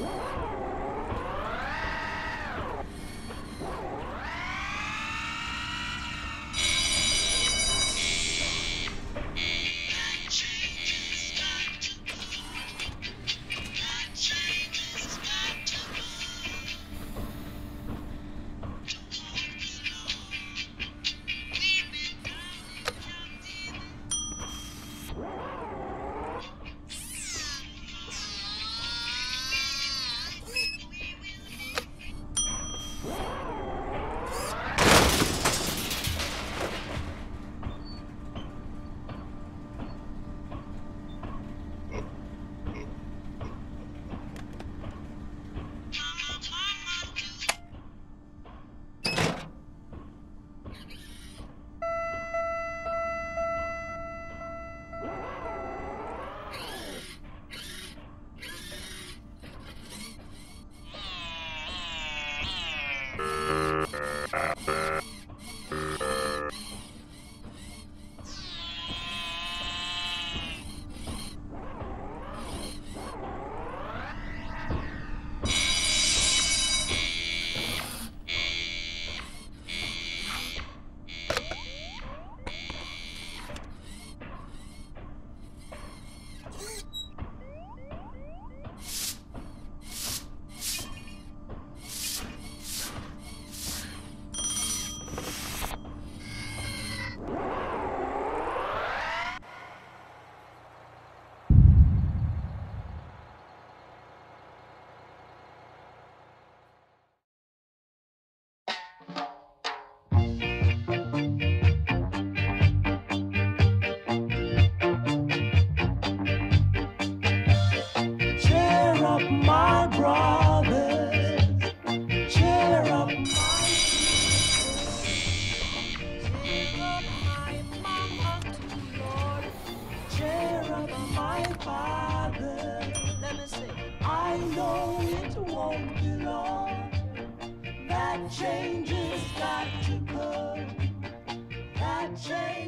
Yeah. Father. Let me see. I know it won't be long. That change has got to come. That change.